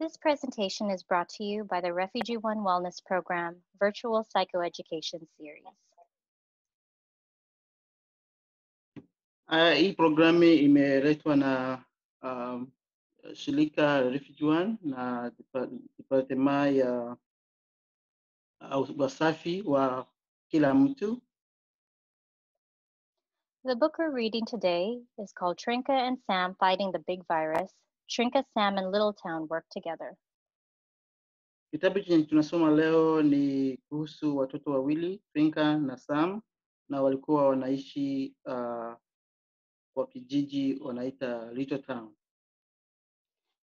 This presentation is brought to you by the Refugee One Wellness Program Virtual Psychoeducation Series. Uh, hii programu imeletwa na um, shirika Refugee One na depa- departema ya uh, wasafi wa kila mtu. The book we're reading today is called Trinka and Sam Fighting the Big Virus. Trinka, Sam, and Littletown Work Together. Kitabu chenye tunasoma leo ni kuhusu watoto wawili Trinka na Sam, na walikuwa wanaishi uh, kwa kijiji wanaita Little Town.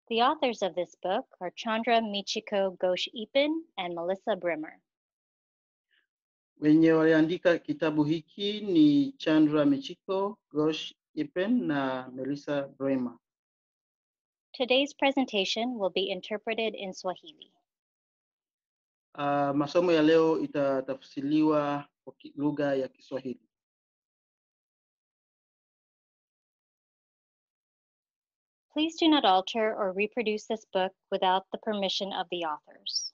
The authors of this book are Chandra Michiko Ghosh Ipin and Melissa Brimmer. Wenye waliandika kitabu hiki ni Chandra Michiko, Ghosh Ipen na Melissa Bremer. Today's presentation will be interpreted in Swahili. Uh, masomo ya leo itatafsiriwa kwa lugha ya Kiswahili. Please do not alter or reproduce this book without the permission of the authors.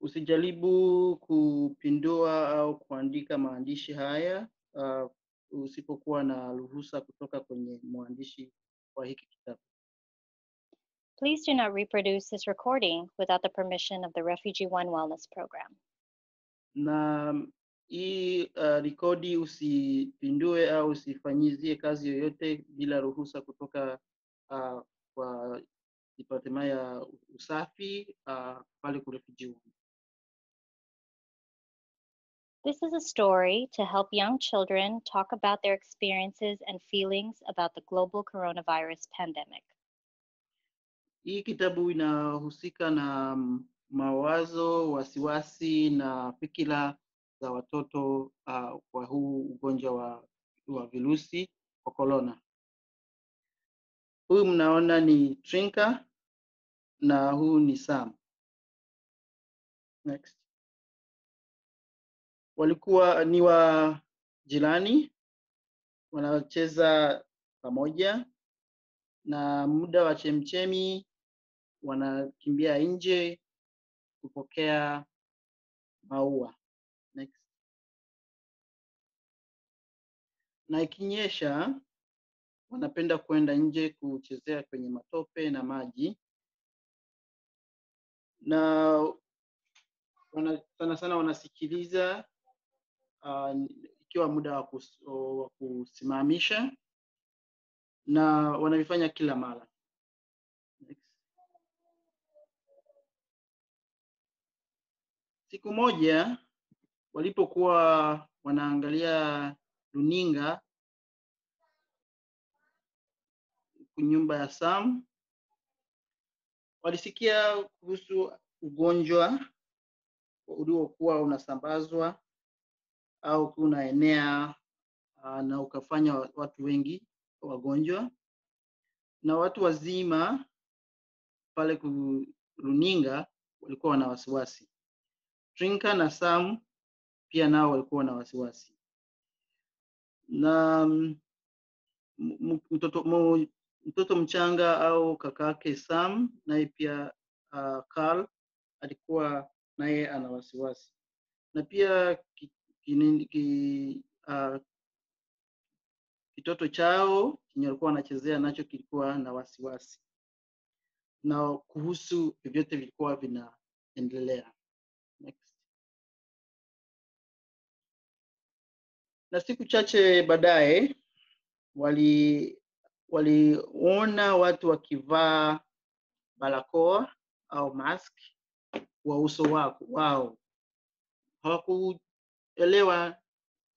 Usijaribu kupindua au kuandika maandishi haya uh, usipokuwa na ruhusa kutoka kwenye mwandishi wa hiki kitabu. Please do not reproduce this recording without the permission of the Refugee One Wellness Program. Na hii uh, rekodi usipindue au usifanyizie kazi yoyote bila ruhusa kutoka uh, kwa departema ya usafi uh, pale Refugee One. This is a story to help young children talk about their experiences and feelings about the global coronavirus pandemic. Hii kitabu inahusika na mawazo, wasiwasi na fikira za watoto uh, kwa huu ugonjwa wa, wa virusi wa korona. Huyu mnaona ni Trinka na huu ni Sam. Next. Walikuwa ni wa jirani, wanacheza pamoja na muda wa chemchemi wanakimbia nje kupokea maua. Next. Na ikinyesha wanapenda kwenda nje kuchezea kwenye matope na maji, na wana, sana sana wanasikiliza uh, ikiwa muda wa kus, wa kusimamisha na wanavifanya kila mara. Next. Siku moja walipokuwa wanaangalia runinga nyumba ya Sam, walisikia kuhusu ugonjwa uliokuwa unasambazwa au kunaenea uh, na ukafanya watu wengi wagonjwa, na watu wazima pale kuruninga walikuwa wana wasiwasi. Trinka na Sam pia nao walikuwa na wasiwasi, na mm, mtoto mtoto mchanga au kakake Sam naye pia uh, Carl alikuwa naye ana wasiwasi, na pia ki, ki, ki, uh, kitoto chao chenye walikuwa wanachezea nacho kilikuwa na wasiwasi. Na kuhusu vyovyote vilikuwa vinaendelea. Na siku chache baadaye wali waliona watu wakivaa barakoa au mask wa uso wao, wao. Hawakuelewa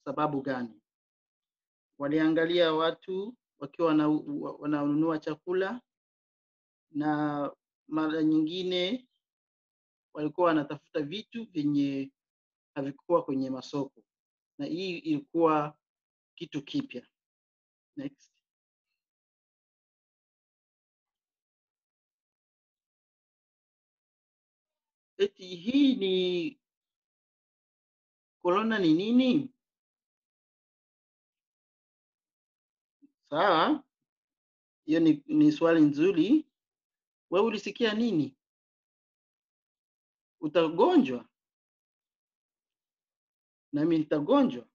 sababu gani. Waliangalia watu wakiwa wana- wananunua chakula na mara nyingine walikuwa wanatafuta vitu vyenye havikuwa kwenye masoko, na hii ilikuwa kitu kipya. Next. Eti hii ni korona ni nini? Sawa, hiyo ni, ni swali nzuri, wewe ulisikia nini? Utagonjwa nami nitagonjwa.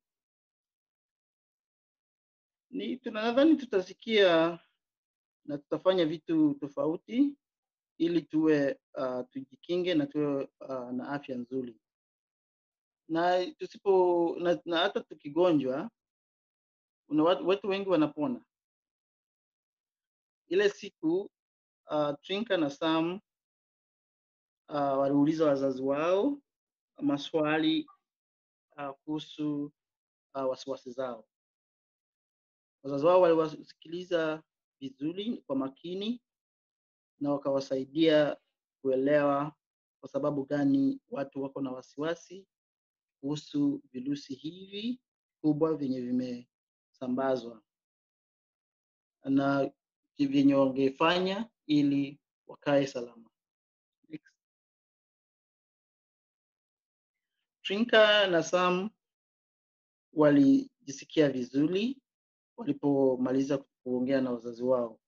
Ni tunadhani tutasikia na tutafanya vitu tofauti ili tuwe uh, tujikinge na tuwe uh, na afya nzuri, na tusipo na, na hata tukigonjwa, una watu, watu wengi wanapona. Ile siku uh, Trinka na Sam uh, waliuliza wazazi wao maswali kuhusu uh, wasiwasi zao. Wazazi wao waliwasikiliza vizuri kwa makini na wakawasaidia kuelewa kwa sababu gani watu wako na wasiwasi kuhusu virusi hivi kubwa vyenye vimesambazwa na vyenye wangefanya ili wakae salama. Trinka na Sam walijisikia vizuri walipomaliza kuongea na wazazi wao.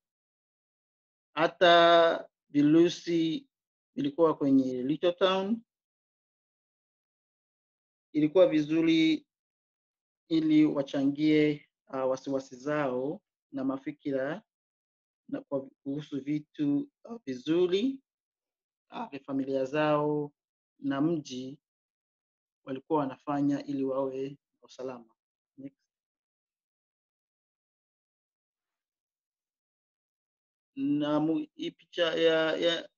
Hata virusi vilikuwa kwenye Little Town, ilikuwa vizuri ili wachangie uh, wasiwasi zao na mafikira na kwa kuhusu vitu uh, vizuri uh, vya familia zao na mji walikuwa wanafanya ili wawe na usalama. Next. Na hii picha ya, ya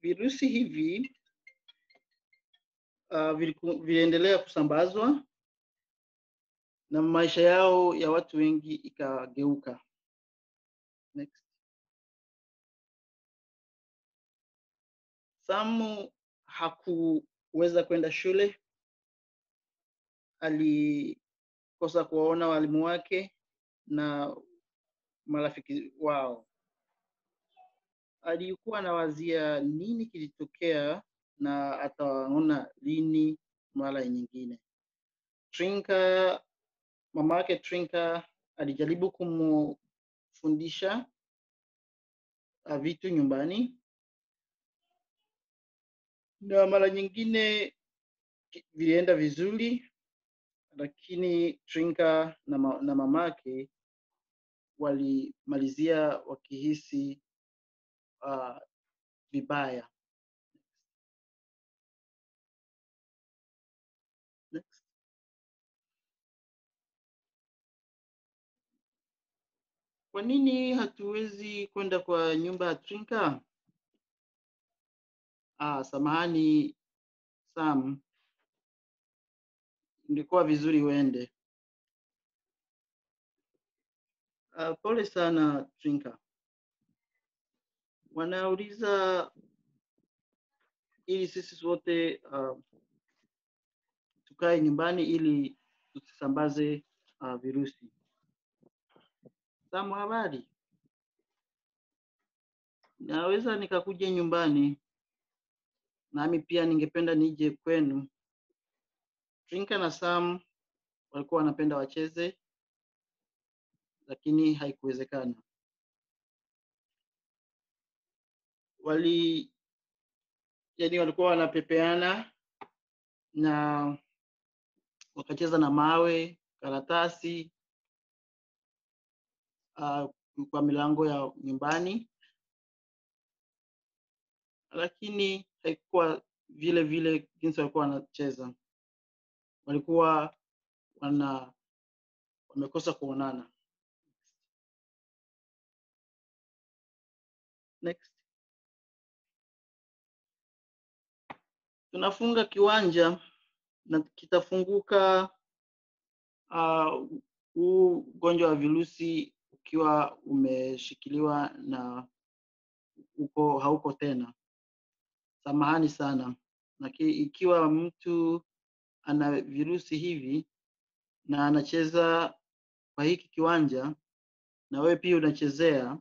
virusi hivi uh, viliendelea kusambazwa na maisha yao ya watu wengi ikageuka. Next. Samu hakuweza kwenda shule, alikosa kuwaona walimu wake na marafiki wao. Alikuwa anawazia nini kilitokea na atawaona lini mara nyingine. Trinka, mama yake Trinka alijaribu kumfundisha uh, vitu nyumbani na mara nyingine vilienda vizuri, lakini Trinka na, ma, na mamake walimalizia wakihisi uh, vibaya. Kwa nini hatuwezi kwenda kwa nyumba ya Trinka? Ah, samahani Sam, ingekuwa vizuri uende. Uh, pole sana twinka Wanauliza ili sisi wote uh, tukae nyumbani ili tusisambaze uh, virusi. Samu, habari? Naweza nikakuja nyumbani, nami pia ningependa nije kwenu. Trinka na Sam walikuwa wanapenda wacheze, lakini haikuwezekana. Wali yani walikuwa wanapepeana na wakacheza na mawe, karatasi uh, kwa milango ya nyumbani, lakini haikuwa vile vile jinsi walikuwa wanacheza. Walikuwa wana wamekosa kuonana. Next. Tunafunga kiwanja na kitafunguka uh, huu ugonjwa wa virusi ukiwa umeshikiliwa na uko hauko tena. Samahani sana. Laki, ikiwa mtu ana virusi hivi na anacheza kwa hiki kiwanja na wewe pia unachezea,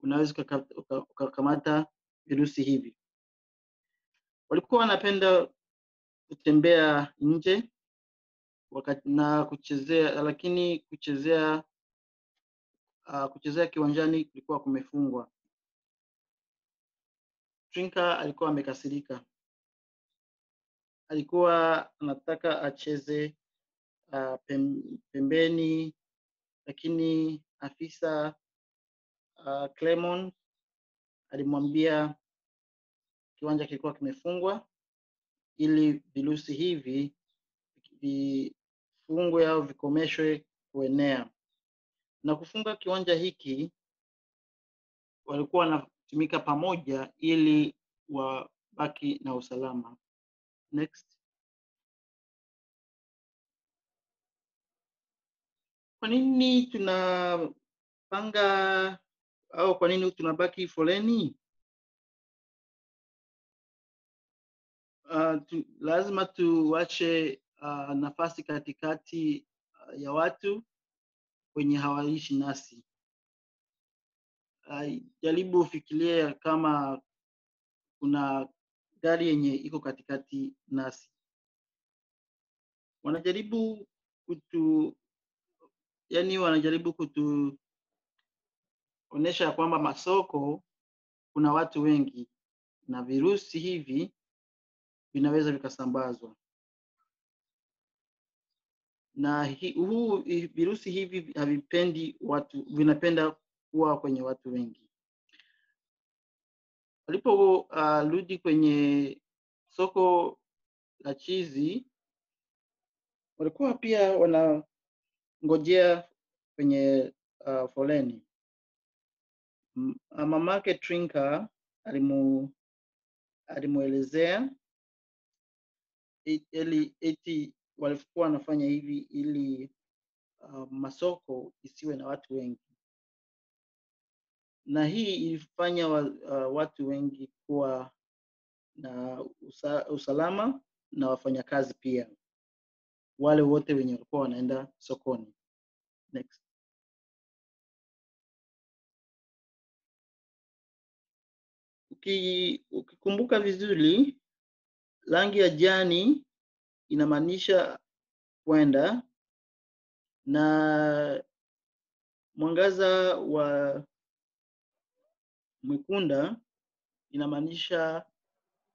unaweza ukaka- ukakamata virusi hivi. Walikuwa wanapenda kutembea nje wakati na kuchezea, lakini kuchezea uh, kuchezea kiwanjani kulikuwa kumefungwa. Trinka alikuwa amekasirika, alikuwa anataka acheze uh, pem, pembeni, lakini afisa uh, Clemon alimwambia kiwanja kilikuwa kimefungwa ili virusi hivi vifungwe au vikomeshwe kuenea. Na kufunga kiwanja hiki walikuwa wanatumika pamoja ili wabaki na usalama. Next. Kwa nini tunapanga au kwa nini tunabaki foleni? Uh, tu, lazima tuwache uh, nafasi katikati uh, ya watu wenye hawaishi nasi. Jaribu ufikirie kama kuna gari yenye iko katikati nasi, wanajaribu kutu, yani wanajaribu kutuonyesha kwamba masoko kuna watu wengi na virusi hivi vinaweza vikasambazwa. Na huu virusi hivi havipendi watu, vinapenda kuwa kwenye watu wengi. Walipo uh, kwenye soko la chizi, walikuwa pia wanangojea kwenye uh, foleni. Uh, Mamake Trinka alimu alimuelezea ili eti walikuwa wanafanya hivi ili uh, masoko isiwe na watu wengi, na hii ilifanya wa, uh, watu wengi kuwa na usa, usalama na wafanyakazi pia, wale wote wenye walikuwa wanaenda sokoni. Next. Uki, ukikumbuka vizuri, rangi ya jani inamaanisha kwenda na mwangaza wa mwekunda inamaanisha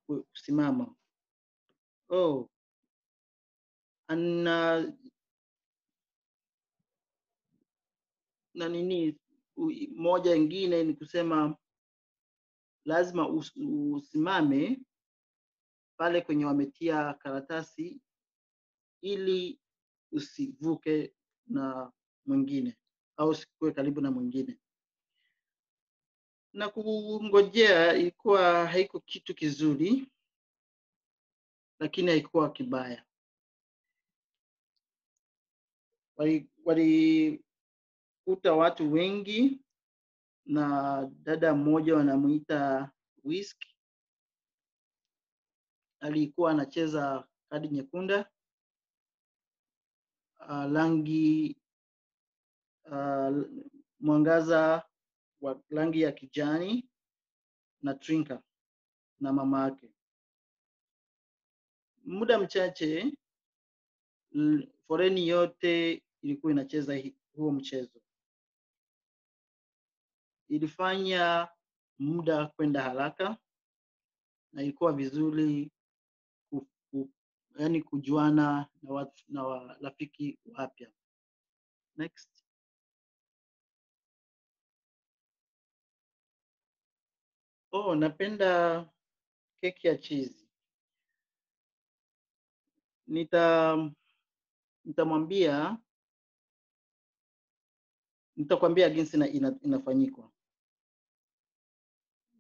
kusimama. Oh, ana na nini moja ingine ni kusema lazima us, usimame pale kwenye wametia karatasi ili usivuke na mwingine au usikuwe karibu na mwingine. Na kungojea ilikuwa haiko kitu kizuri, lakini haikuwa kibaya. Wali- Walikuta watu wengi na dada mmoja wanamuita Whisk alikuwa anacheza kadi nyekunda uh, rangi uh, mwangaza wa rangi ya kijani na Trinka na mama yake. Muda mchache foreni yote ilikuwa inacheza huo mchezo. Ilifanya muda kwenda haraka na ilikuwa vizuri yani kujuana na watu na wa- rafiki wapya. Next. Oh, napenda keki ya cheese. Nita nitamwambia nitakwambia jinsi ina, ina, inafanyikwa.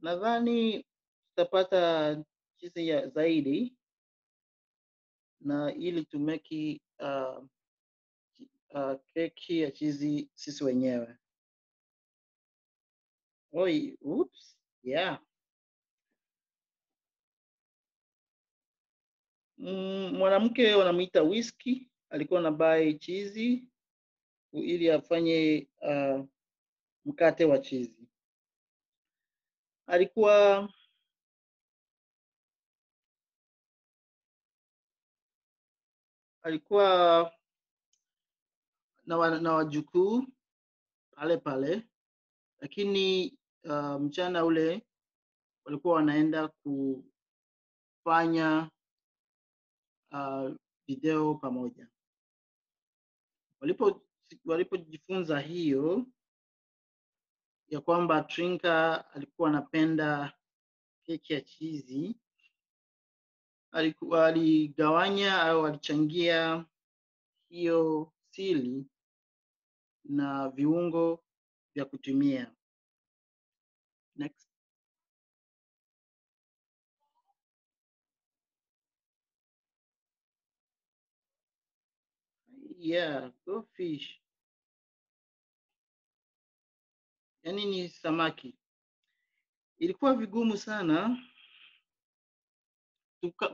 Nadhani tutapata cheese ya zaidi na ili tumeki uh, uh, keki ya chizi sisi wenyewe. Oi, oops, yeah. Mm, mwanamke wanamuita Whisky alikuwa na buy chizi ili afanye uh, mkate wa chizi. Alikuwa alikuwa na, na wajukuu pale pale, lakini uh, mchana ule walikuwa wanaenda kufanya uh, video pamoja. Walipo walipojifunza hiyo ya kwamba Trinka alikuwa anapenda keki ya chizi, alikuwa aligawanya au alichangia hiyo sili na viungo vya kutumia. Next. Yeah, go fish. Yaani ni samaki. Ilikuwa vigumu sana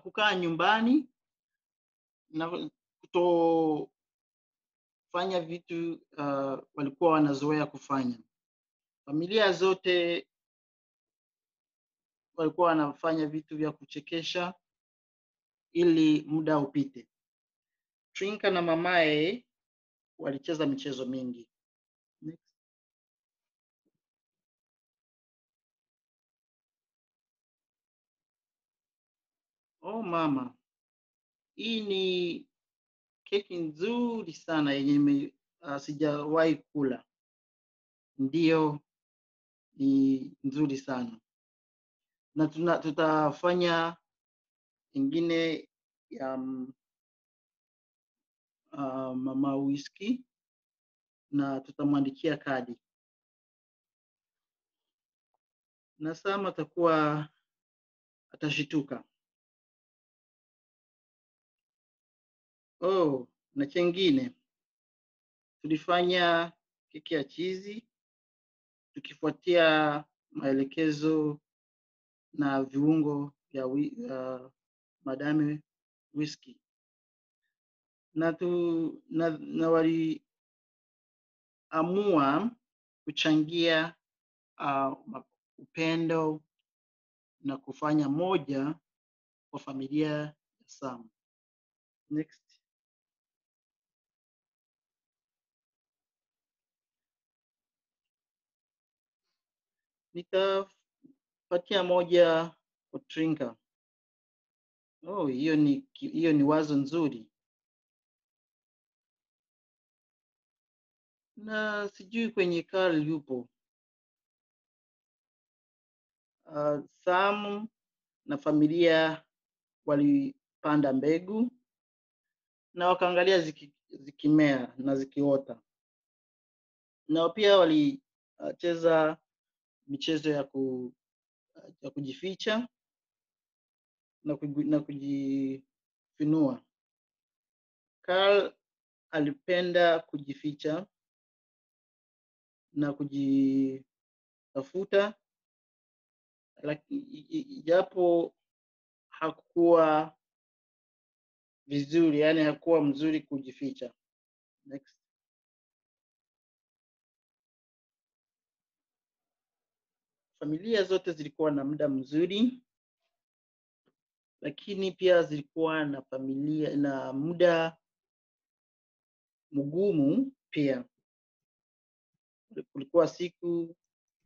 kukaa nyumbani na kutofanya vitu uh, walikuwa wanazoea kufanya. Familia zote walikuwa wanafanya vitu vya kuchekesha ili muda upite. Trinka na mamaye walicheza michezo mingi. Next. Oh mama, hii ni keki nzuri sana yenye uh, sijawahi kula. Ndiyo, ni nzuri sana na tuna, tutafanya ingine ya um, uh, mama whisky na tutamwandikia kadi na Sam atakuwa atashituka. Oh, na chengine tulifanya keki ya chizi tukifuatia maelekezo na viungo vya uh, madame whisky na tu na, na waliamua kuchangia uh, upendo na kufanya moja kwa familia ya Sam. Next. Nitapatia moja kutrinka Oh, hiyo ni hiyo ni wazo nzuri, na sijui kwenye Karl yupo. Uh, Sam na familia walipanda mbegu na wakaangalia ziki, zikimea na zikiota, na pia walicheza michezo ya, ku, ya kujificha na, na kujifinua. Karl alipenda kujificha na kujitafuta, ijapo hakuwa vizuri, yani hakuwa mzuri kujificha. Next. Familia zote zilikuwa na muda mzuri, lakini pia zilikuwa na familia na muda mgumu pia. Kulikuwa siku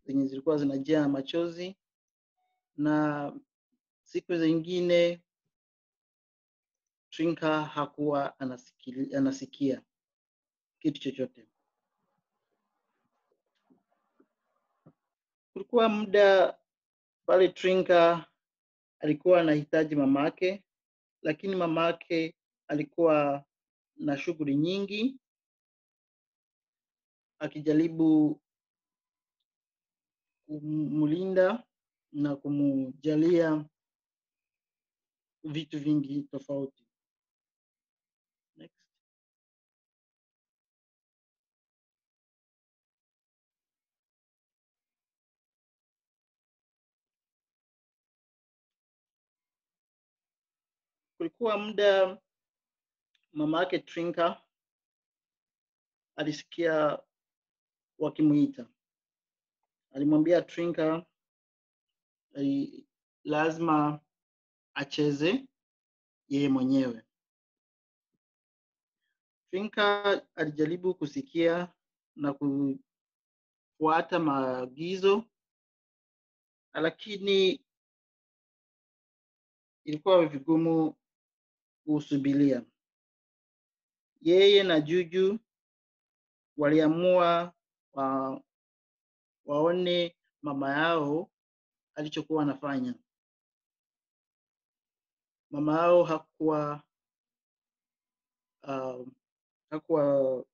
zenye zilikuwa zinajaa machozi na siku zingine Trinka hakuwa anasikia, anasikia kitu chochote. Kulikuwa muda pale Trinka alikuwa anahitaji mamake, lakini mamake alikuwa na shughuli nyingi akijaribu kumlinda na kumjalia vitu vingi tofauti. Kulikuwa muda mama yake Trinka alisikia wakimuita, alimwambia Trinka ali- lazima acheze yeye mwenyewe. Trinka alijaribu kusikia na kufuata maagizo, lakini ilikuwa vigumu kusubiria. Yeye na Juju waliamua wa, waone mama yao alichokuwa anafanya. Mama yao hakuwa uh, hakuwa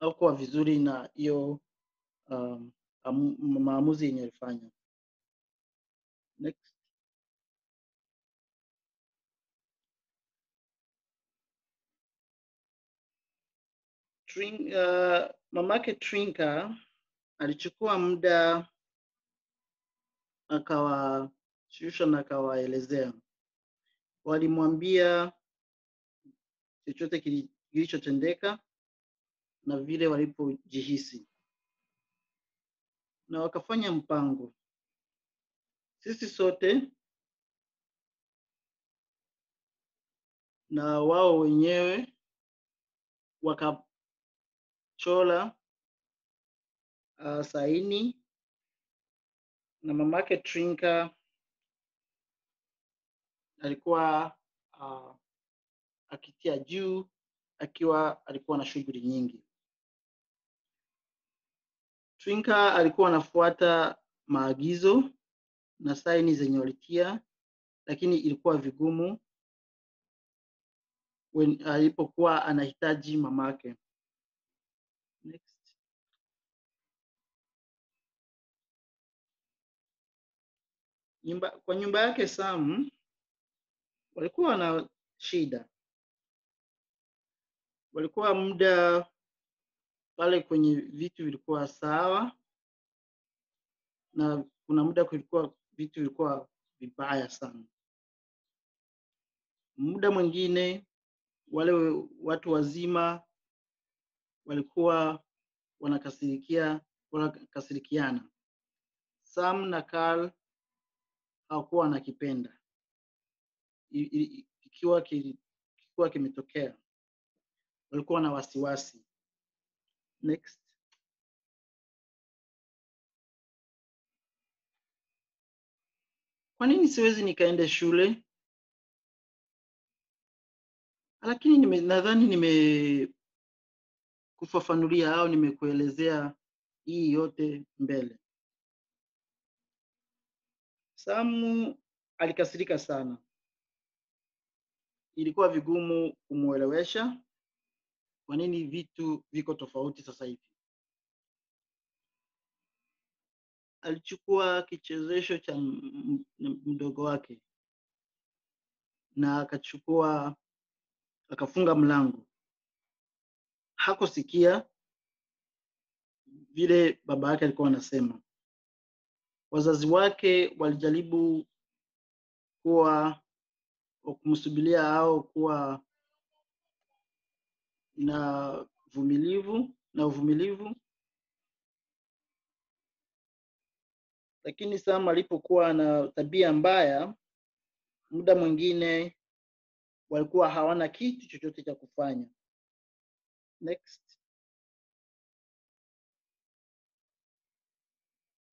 hakuwa vizuri na hiyo um, maamuzi yenye alifanya. Next. Trin, uh, mamake Trinka alichukua muda akawashusha na akawaelezea, walimwambia chochote kilichotendeka na vile walipojihisi, na wakafanya mpango. Sisi sote na wao wenyewe wakachora uh, saini na mamake Trinka alikuwa uh, akitia juu akiwa alikuwa na shughuli nyingi. Trinka alikuwa anafuata maagizo na saini zenye walitia, lakini ilikuwa vigumu alipokuwa anahitaji mamake. Next. Nyumba, kwa nyumba yake Sam walikuwa na shida, walikuwa muda pale kwenye vitu vilikuwa sawa, na kuna muda kulikuwa vitu vilikuwa vibaya sana. Muda mwingine wale watu wazima walikuwa wanakasirikia wanakasirikiana. Sam na Carl I- i- ikiwa kilikuwa kimetokea, walikuwa na wasiwasi. Next. Kwa nini siwezi nikaende shule? Lakini nime, nadhani nimekufafanulia au nimekuelezea hii yote mbele. Samu alikasirika sana, ilikuwa vigumu kumwelewesha kwa nini vitu viko tofauti sasa hivi. Alichukua kichezesho cha mdogo wake na akachukua akafunga mlango. Hakusikia vile baba yake alikuwa anasema. Wazazi wake walijaribu kuwa kumsubilia au kuwa na vumilivu na uvumilivu, lakini Sam alipokuwa na tabia mbaya, muda mwingine walikuwa hawana kitu chochote cha kufanya. Next.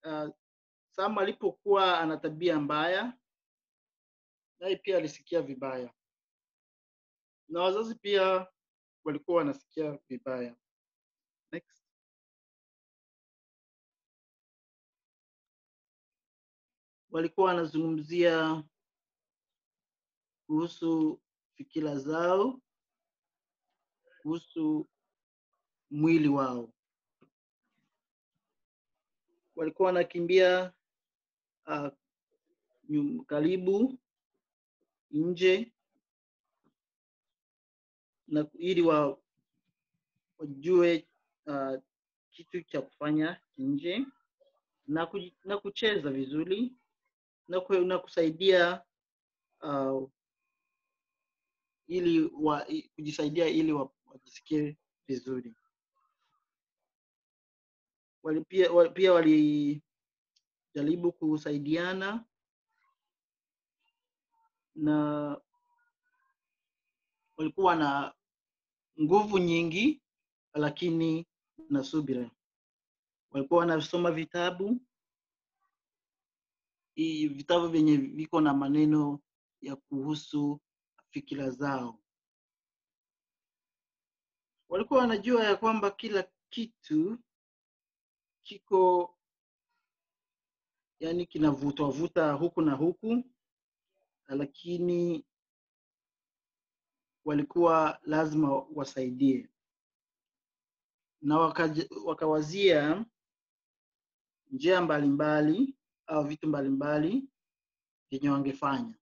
Uh, Sam alipokuwa ana tabia mbaya, naye pia alisikia vibaya, na wazazi pia walikuwa wanasikia vibaya. Next. Walikuwa wanazungumzia kuhusu fikira zao, kuhusu mwili wao. Walikuwa wanakimbia uh, karibu nje na ili wa, wajue uh, kitu cha kufanya nje na, ku, na kucheza vizuri na, ku, na kusaidia uh, ili wa, kujisaidia ili wa, wajisikie vizuri. Wali pia, wali, pia walijaribu kusaidiana na walikuwa na nguvu nyingi lakini na subira. Walikuwa wanasoma vitabu i- vitabu vyenye viko na maneno ya kuhusu fikira zao. Walikuwa wanajua ya kwamba kila kitu kiko yani kinavutwavuta huku na huku, lakini walikuwa lazima wasaidie. Na wakawazia njia mbalimbali au vitu mbalimbali vyenye wangefanya.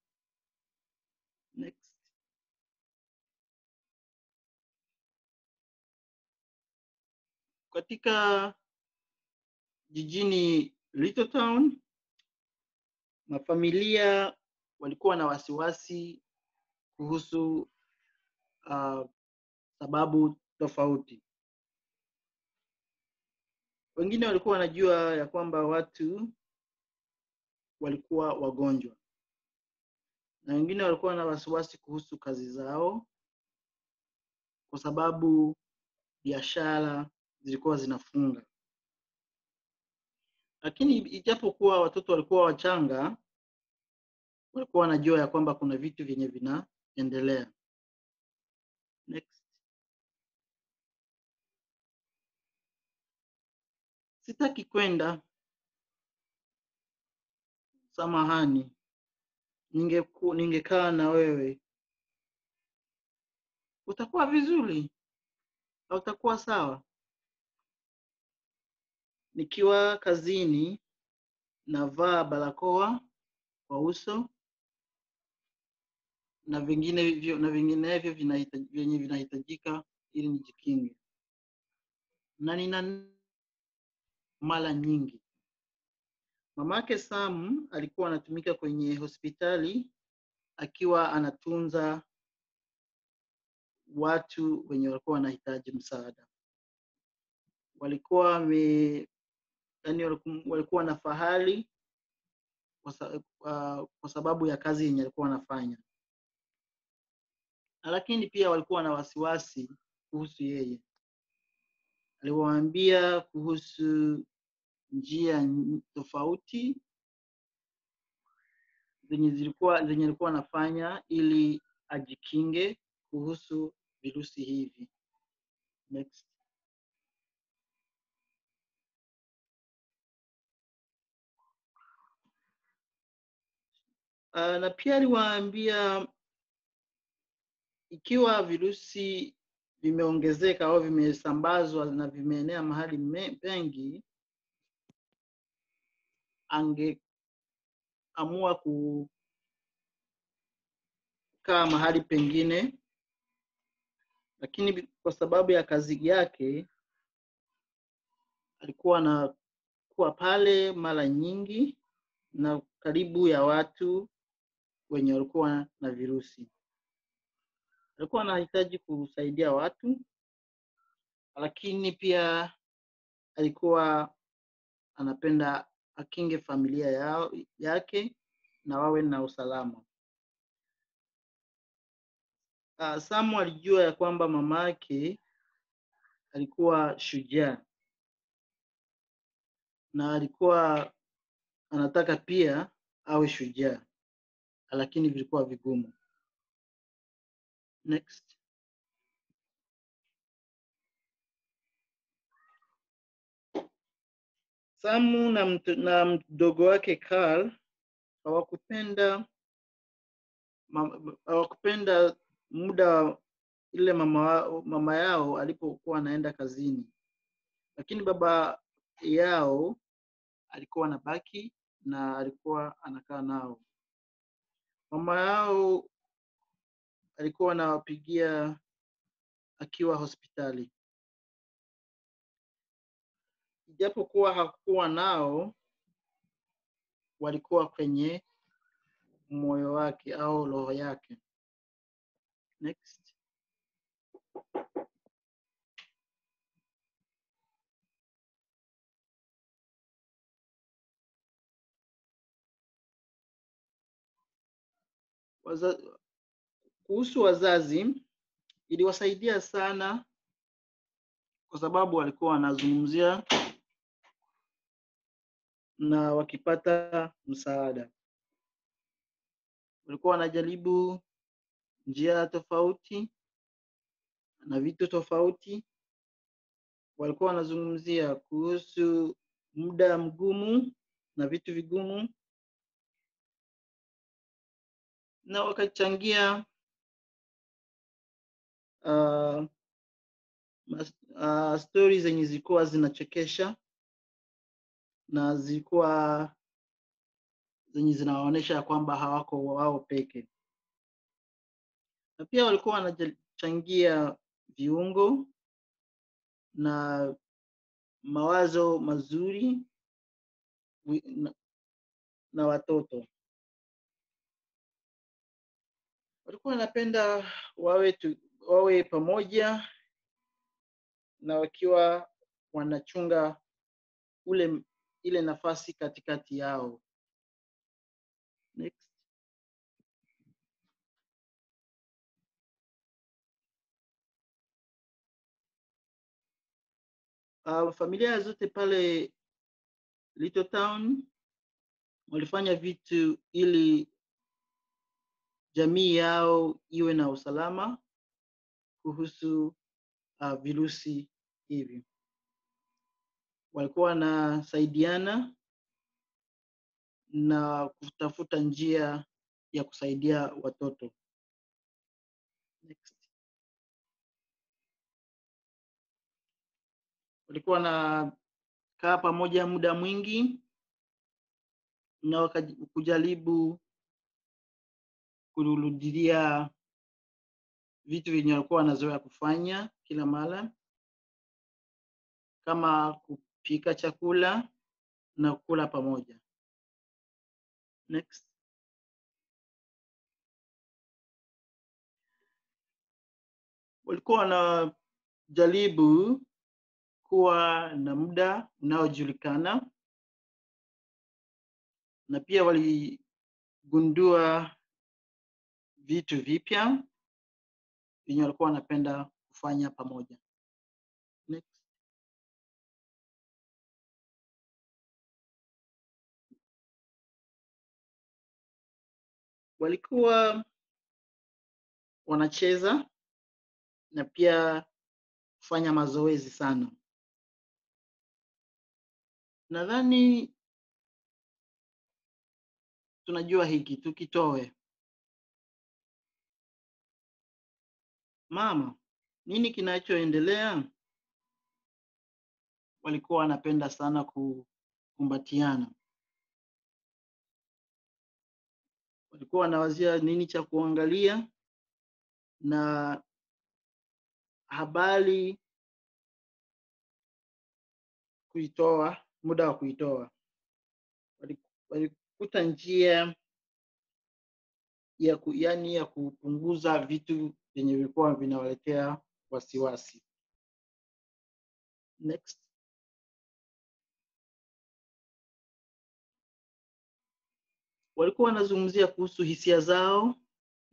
Katika jijini Little Town, mafamilia walikuwa na wasiwasi kuhusu uh, sababu tofauti. Wengine walikuwa wanajua ya kwamba watu walikuwa wagonjwa, na wengine walikuwa na wasiwasi kuhusu kazi zao, kwa sababu biashara zilikuwa zinafunga. Lakini ijapokuwa watoto walikuwa wachanga, walikuwa wanajua ya kwamba kuna vitu vyenye vinaendelea. Next. Sitaki kwenda, samahani, ningekaa ningekaa na wewe. Utakuwa vizuri, utakuwa sawa. Nikiwa kazini navaa barakoa kwa uso na vinginevyo na vinginevyo vyenye vinahitajika ili nijikinge, na nina mara nyingi. Mamake Sam alikuwa anatumika kwenye hospitali akiwa anatunza watu wenye walikuwa wanahitaji msaada. Walikuwa wame yani walikuwa na fahari kwa, kwa sababu ya kazi yenye alikuwa anafanya, lakini pia walikuwa na wasiwasi kuhusu yeye. Aliwaambia kuhusu njia tofauti zenye zilikuwa zenye alikuwa anafanya ili ajikinge kuhusu virusi hivi. Next. Uh, na pia aliwaambia ikiwa virusi vimeongezeka au vimesambazwa na vimeenea mahali pengi, angeamua kukaa mahali pengine, lakini kwa sababu ya kazi yake alikuwa anakuwa pale mara nyingi na karibu ya watu wenye walikuwa na virusi. Alikuwa anahitaji kusaidia watu, lakini pia alikuwa anapenda akinge familia yao, yake na wawe na usalama. Uh, Samu alijua ya kwamba mama yake alikuwa shujaa na alikuwa anataka pia awe shujaa, lakini vilikuwa vigumu. Next. Samu na, na mdogo wake Carl hawakupenda hawakupenda muda ile mama, mama yao alipokuwa anaenda kazini, lakini baba yao alikuwa anabaki na alikuwa anakaa nao. Mama yao alikuwa anawapigia akiwa hospitali, ijapokuwa hakuwa nao, walikuwa kwenye moyo wake au roho yake. Next. Waza, kuhusu wazazi iliwasaidia sana kwa sababu walikuwa wanazungumzia na wakipata msaada. Walikuwa wanajaribu njia tofauti na vitu tofauti. Walikuwa wanazungumzia kuhusu muda mgumu na vitu vigumu, na wakachangia uh, uh, stori zenye zilikuwa zinachekesha na zilikuwa zenye zinaonyesha kwamba hawako wao peke, na pia walikuwa wanachangia viungo na mawazo mazuri na, watoto. Walikuwa wanapenda wawe wawe pamoja na wakiwa wanachunga ule ile nafasi katikati yao. Next. Uh, familia zote pale Little Town walifanya vitu ili jamii yao iwe na usalama kuhusu uh, virusi hivi. Walikuwa wanasaidiana na kutafuta njia ya kusaidia watoto. Next. Walikuwa wanakaa pamoja muda mwingi na wakajaribu kurudilia vitu vyenye walikuwa wanazoea kufanya kila mara kama kupika chakula na kula pamoja. Next. Walikuwa wanajaribu kuwa na muda unaojulikana na pia waligundua vitu vipya vyenye walikuwa wanapenda kufanya pamoja. Next. Walikuwa wanacheza na pia kufanya mazoezi sana. Nadhani tunajua hiki, tukitoe. Mama, nini kinachoendelea? Walikuwa wanapenda sana kukumbatiana. Walikuwa wanawazia nini cha kuangalia na habari kuitoa, muda wa kuitoa. Walikuta njia ya ku, yani ya kupunguza vitu vyenye vilikuwa vinawaletea wasiwasi. Next. Walikuwa wanazungumzia kuhusu hisia zao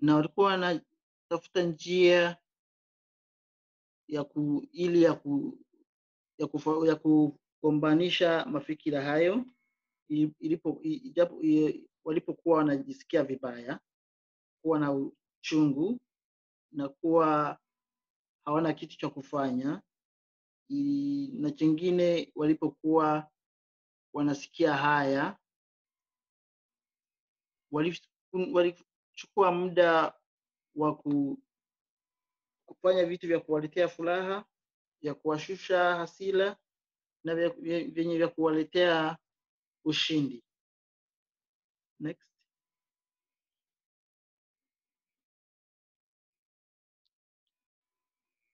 na walikuwa wanatafuta njia ya ku, ili ya ku, ya, kufa, ya kugombanisha mafikira hayo ilipo, ilipo walipokuwa wanajisikia vibaya, kuwa na uchungu na kuwa hawana kitu cha kufanya i- na chingine walipokuwa wanasikia haya walichukua muda wa kufanya vitu vya kuwaletea furaha vya kuwashusha hasila na vyenye vya kuwaletea ushindi. Next.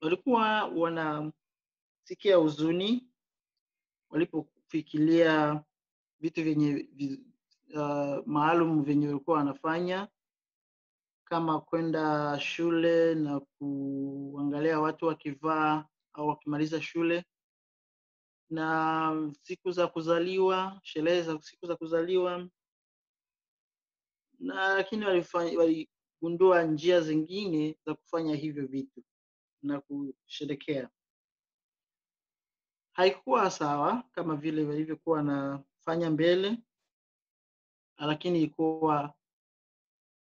Walikuwa wanasikia huzuni walipofikilia vitu vyenye uh, maalum vyenye walikuwa wanafanya kama kwenda shule na kuangalia watu wakivaa au wakimaliza shule. Na siku za kuzaliwa, sherehe za siku za kuzaliwa, na lakini waligundua njia zingine za kufanya hivyo vitu na kusherekea. Haikuwa sawa kama vile walivyokuwa wanafanya mbele, lakini ilikuwa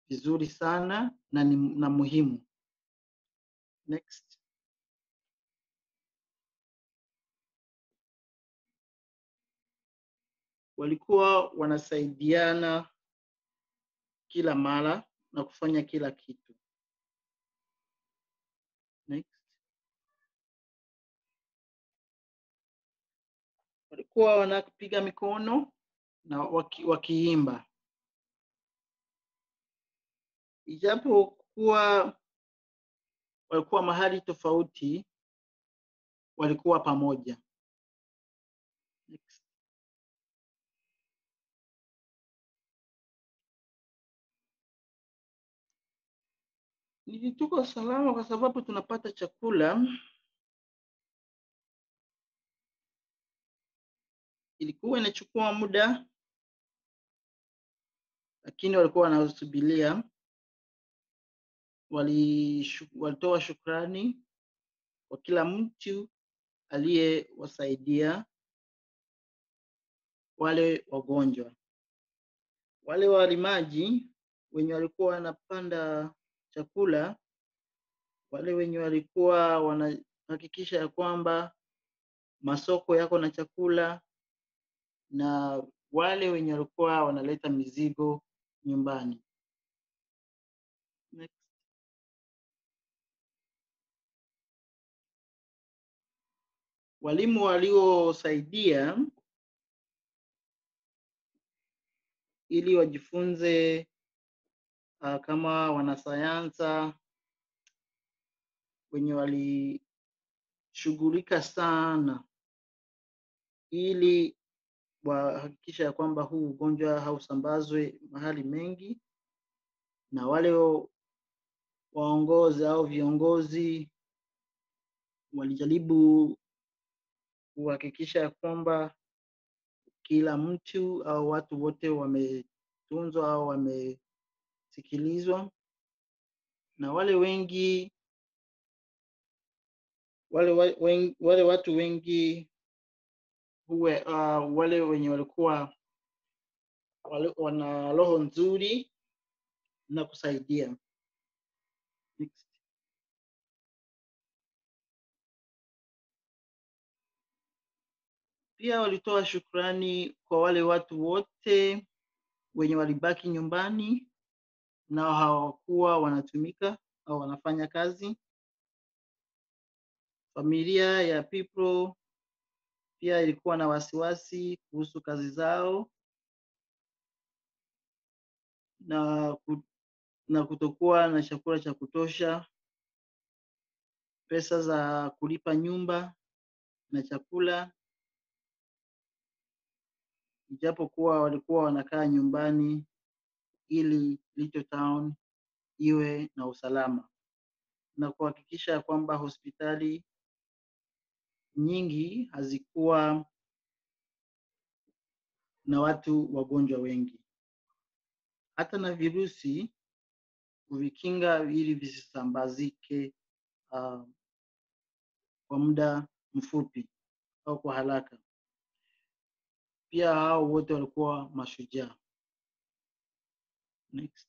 vizuri sana na, ni, na muhimu. Next. Walikuwa wanasaidiana kila mara na kufanya kila kitu. Next. Walikuwa wanapiga mikono na waki, wakiimba, ijapokuwa walikuwa mahali tofauti, walikuwa pamoja. Next. Salama kwa sababu tunapata chakula. Ilikuwa inachukua muda, lakini walikuwa wanasubiria. Walitoa shukrani kwa kila mtu aliyewasaidia wale wagonjwa. Wale walimaji wenye walikuwa wanapanda chakula, wale wenye walikuwa wanahakikisha ya kwamba masoko yako na chakula, na wale wenye walikuwa wanaleta mizigo nyumbani. Next. Walimu waliosaidia ili wajifunze uh, kama wanasayansa wenye walishughulika sana ili wahakikisha ya kwamba huu ugonjwa hausambazwe mahali mengi, na wale waongozi au viongozi walijaribu kuhakikisha ya kwamba kila mtu au watu wote wametunzwa au wamesikilizwa, na wale wengi wale, wale, wale watu wengi huwe, uh, wale wenye walikuwa wana roho nzuri na kusaidia. Next. Pia walitoa shukrani kwa wale watu wote wenye walibaki nyumbani na hawakuwa wanatumika au wanafanya kazi. Familia ya Pipro pia ilikuwa na wasiwasi kuhusu kazi zao na, na kutokuwa na chakula cha kutosha, pesa za kulipa nyumba na chakula, ijapokuwa walikuwa wanakaa nyumbani ili Little Town iwe na usalama. Na kuhakikisha kwamba hospitali nyingi hazikuwa na watu wagonjwa wengi, hata na virusi kuvikinga ili visisambazike uh, kwa muda mfupi au kwa haraka. Pia hao wote walikuwa mashujaa. Next.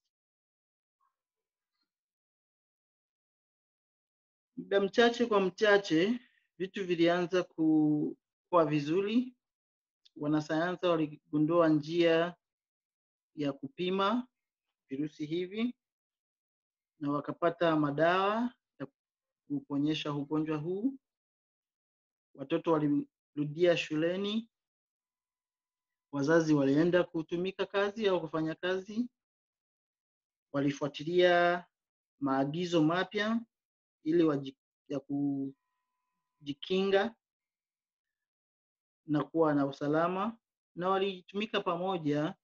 Muda mchache kwa mchache vitu vilianza kuwa vizuri. Wanasayansi waligundua njia ya kupima virusi hivi na wakapata madawa ya kuponyesha ugonjwa huu. Watoto walirudia shuleni, wazazi walienda kutumika kazi au kufanya kazi, walifuatilia maagizo mapya ili waji, ya kujikinga na kuwa na usalama, na walitumika pamoja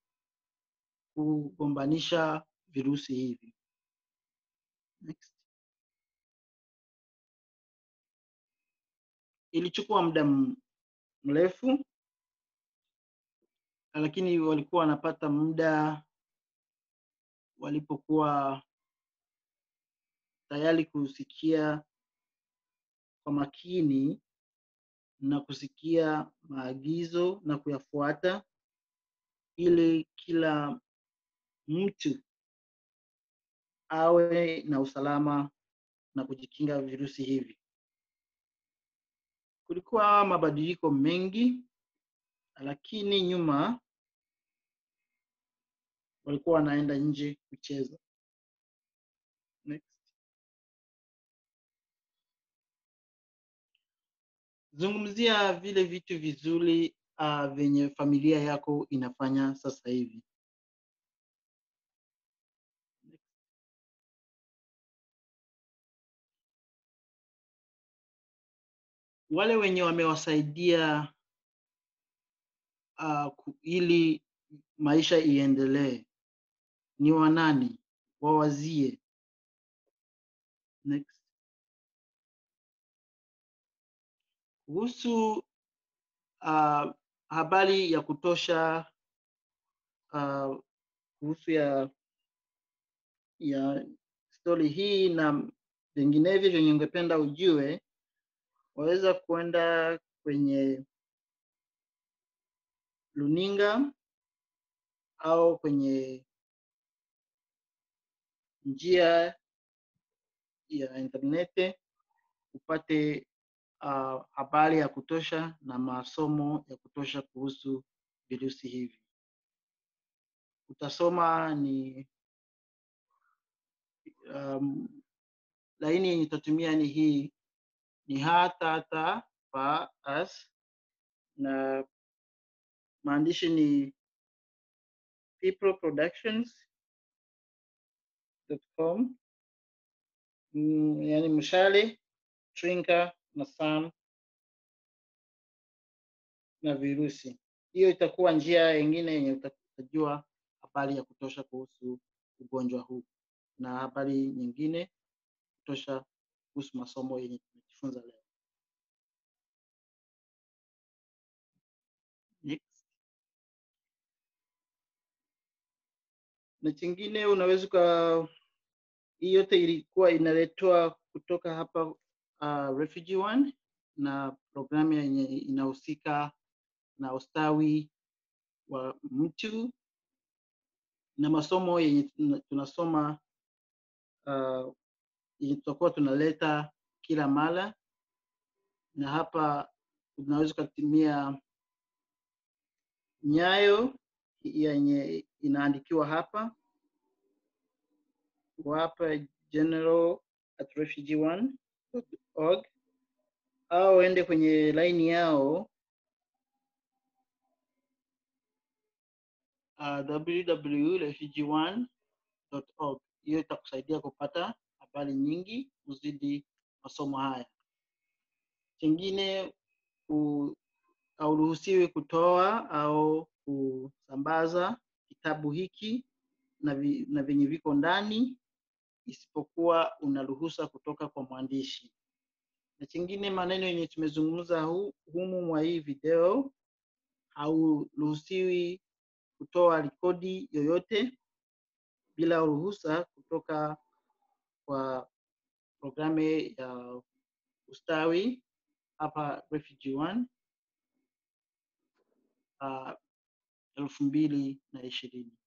kugombanisha virusi hivi. Next. Ilichukua muda mrefu, lakini walikuwa wanapata muda walipokuwa tayari kusikia kwa makini na kusikia maagizo na kuyafuata ili kila mtu awe na usalama na kujikinga virusi hivi. Kulikuwa mabadiliko mengi, lakini nyuma walikuwa wanaenda nje kucheza. Next. Zungumzia vile vitu vizuri uh, venye familia yako inafanya sasa hivi. Wale wenye wamewasaidia uh, ili maisha iendelee ni wanani? Wawazie. Next. Kuhusu uh, habari ya kutosha uh, kuhusu ya ya stori hii na vinginevyo vyenye ungependa ujue, waweza kuenda kwenye luninga au kwenye njia ya interneti upate uh, habari ya kutosha na masomo ya kutosha kuhusu virusi hivi. Utasoma ni um, laini yenye itatumia ni hii ni ha ta ta pa as na maandishi ni peopleproductions.com mm, yani mshale trinka na sam na virusi. Hiyo itakuwa njia nyingine yenye uta- utajua habari ya kutosha kuhusu ugonjwa huu na habari nyingine kutosha kuhusu masomo yenye tumejifunza leo. Na chingine unaweza kwa hii yote ilikuwa inaletwa kutoka hapa uh, Refugee One na programu yenye inahusika na ustawi wa mtu na masomo yenye tunasoma uh, yenye tutakuwa tunaleta kila mara, na hapa unaweza ukatumia nyayo yenye inaandikiwa hapa. Wapa general at refugeeone.org au ende kwenye line yao uh, www.refugeeone.org. Hiyo itakusaidia kupata habari nyingi kuzidi masomo haya. Kingine u- hauruhusiwi kutoa au kusambaza kitabu hiki na, vi, na vyenye viko ndani isipokuwa unaruhusa kutoka kwa mwandishi. Na chingine, maneno yenye tumezungumza hu, humu mwa hii video, hauruhusiwi kutoa rekodi yoyote bila ruhusa kutoka kwa programu ya ustawi hapa Refugee One uh, elfu mbili na ishirini.